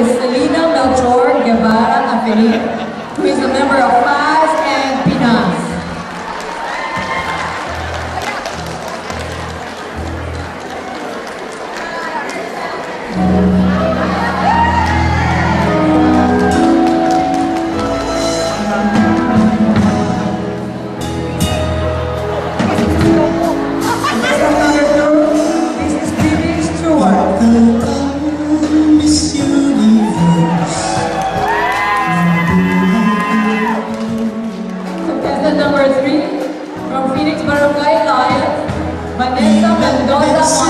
is Selena Melchor Guevara Aferin, who is a member of five I'll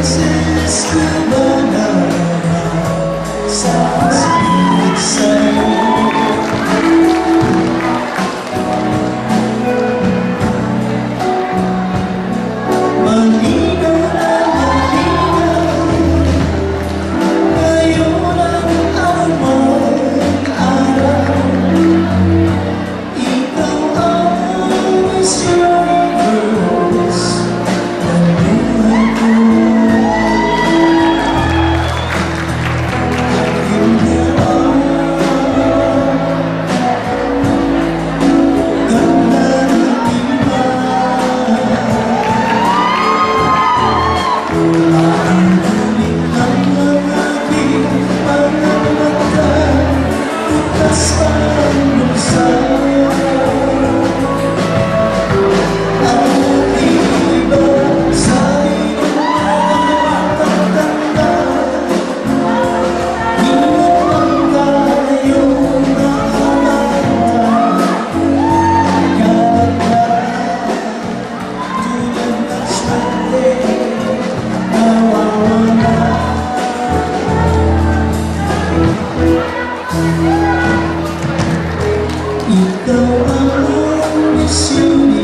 This is the moment. sun, the sun. don't 底